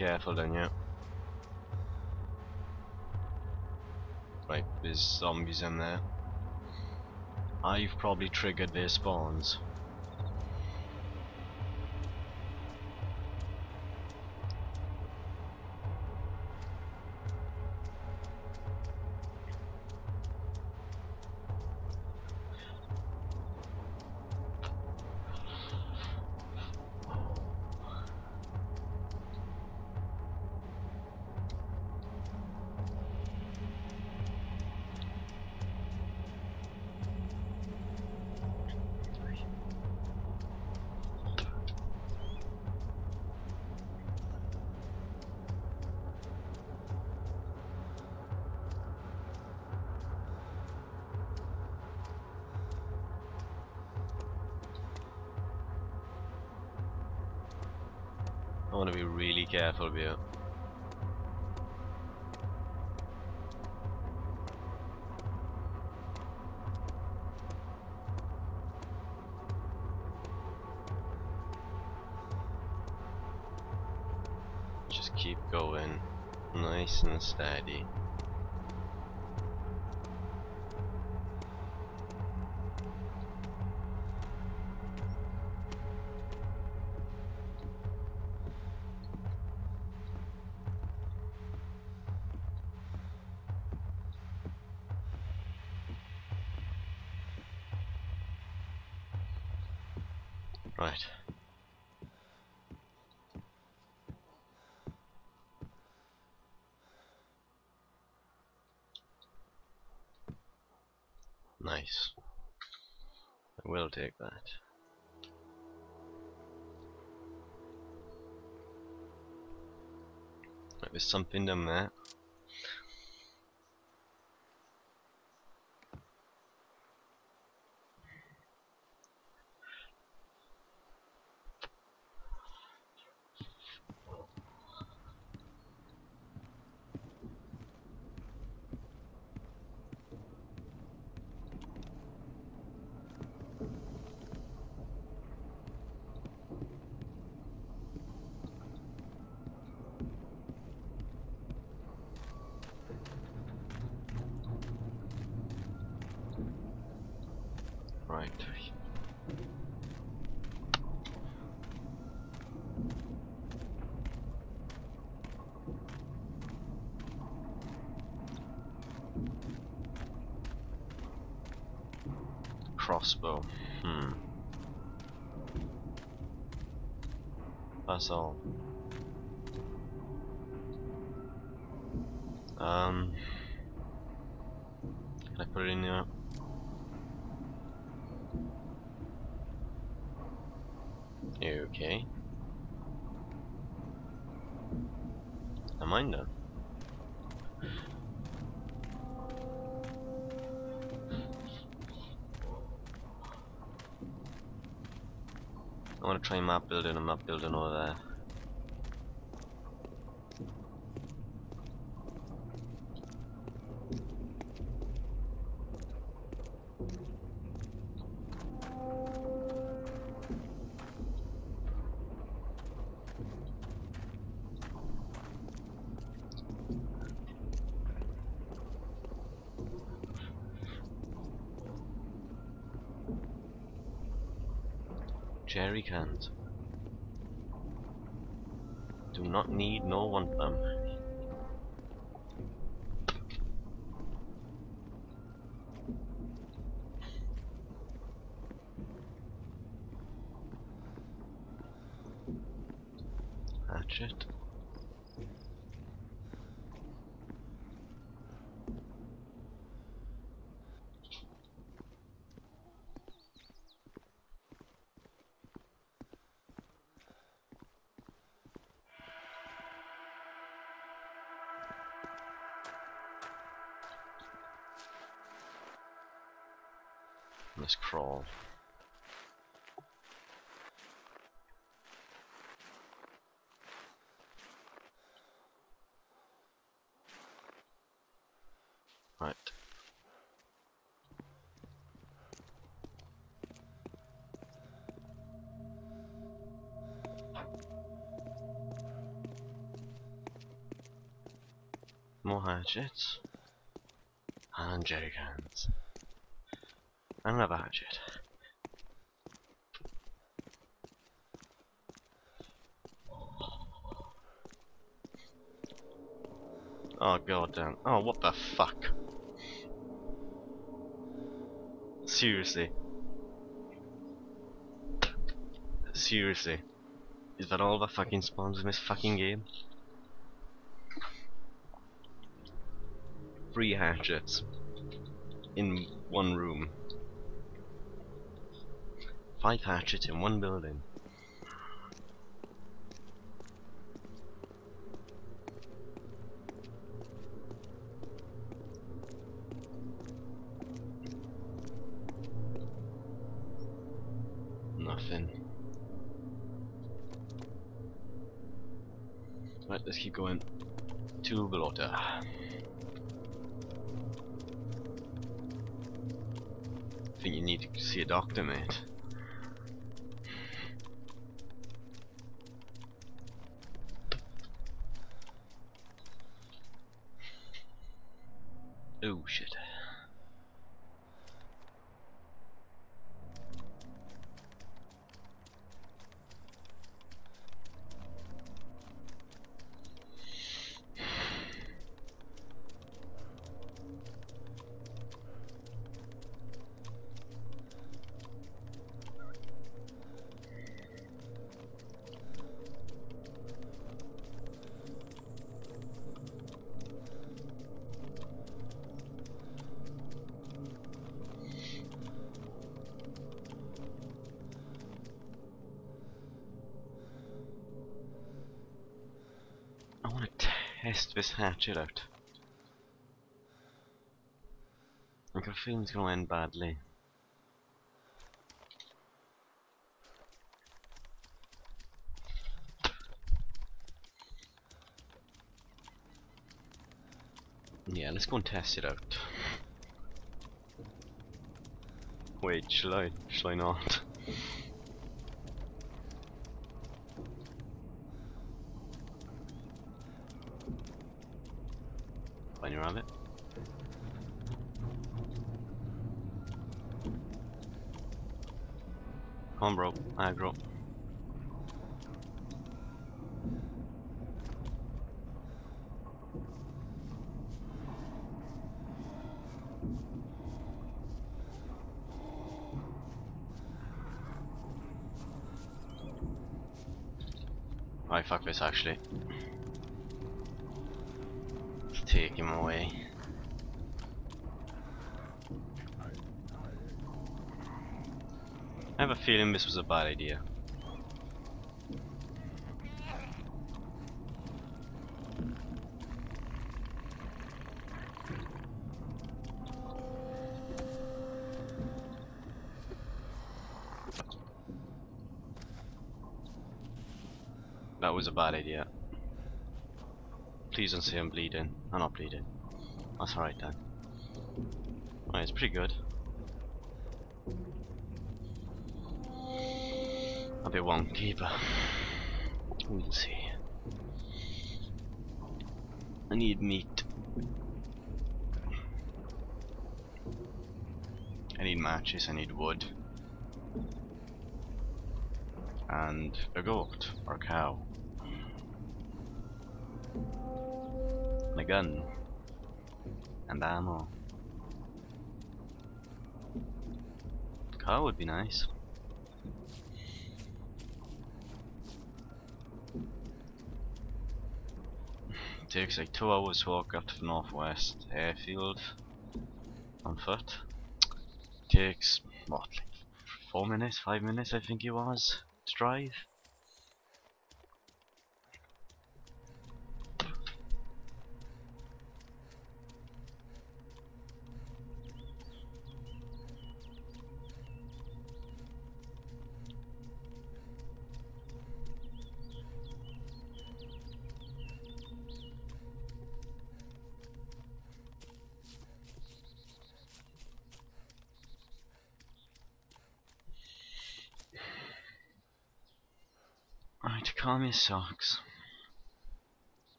careful then, yeah. Right, there's zombies in there. I've probably triggered their spawns. I want to be really careful here. Just keep going, nice and steady. Right. Nice. I will take that. Right, there's something down there. Right. Crossbow. Hmm. That's all. Um. Can I put it in there? Okay. Am I done? I want to try map building. I'm not building over there. Jerry cans. Do not need nor want them. this crawl. Right. More hatchets and jerry cans. And another hatchet. Oh god damn. Oh what the fuck? Seriously. Seriously. Is that all the fucking spawns in this fucking game? Three hatchets. In one room. Five hatchets in one building. Nothing. Right, let's keep going. To Balota. I think you need to see a doctor, mate. Oh shit. I want to test this hatchet out. I got a feeling it's going to end badly. Yeah, let's go and test it out. Wait, shall I? Shall I not? When you're on it. Come on, bro. Aggro. Right, fuck this actually. Let's take him away. I have a feeling this was a bad idea. That was a bad idea. Please don't say I'm bleeding. I'm not bleeding. That's alright then. It's pretty good. A bit wonky, but we'll see. I need meat. I need matches, I need wood. And a goat, or a cow. A gun. And ammo. Car would be nice. takes like two hours walk up to the northwest airfield on foot. Takes what, like four minutes, five minutes, I think it was, to drive. My Takami socks.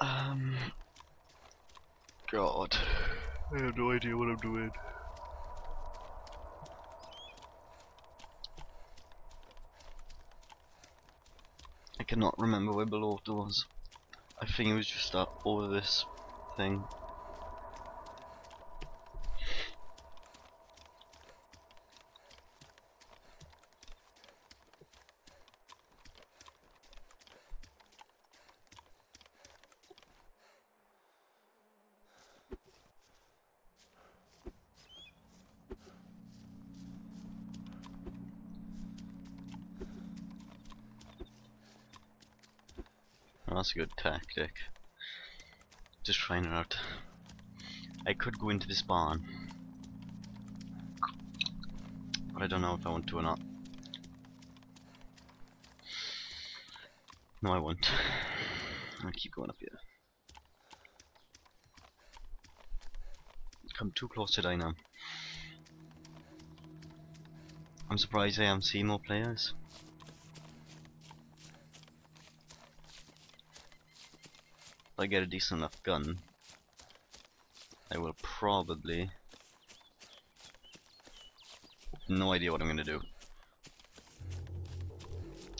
Um, God, I have no idea what I'm doing. Cannot remember where Balota was. I think it was just up over this thing. That's a good tactic. Just trying it out. I could go into this barn. But I don't know if I want to or not. No, I won't. I'll keep going up here. Come too close to die now. I'm surprised I am seeing more players. I get a decent enough gun, I will probably... No idea what I'm gonna do.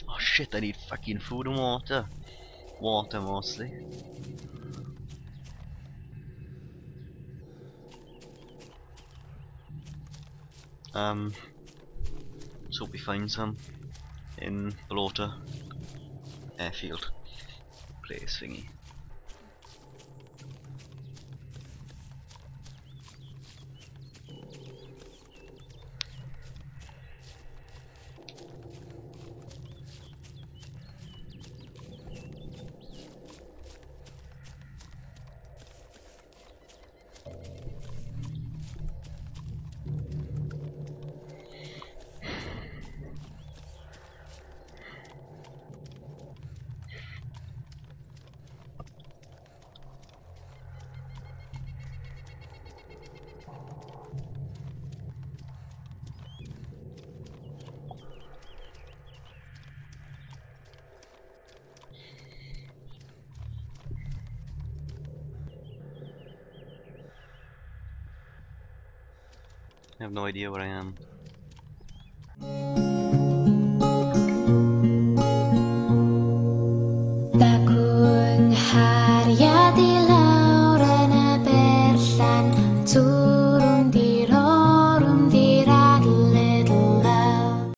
Oh shit, I need fucking food and water. Water mostly. Um, let's hope we find some in Balota airfield place thingy. I have no idea where I am.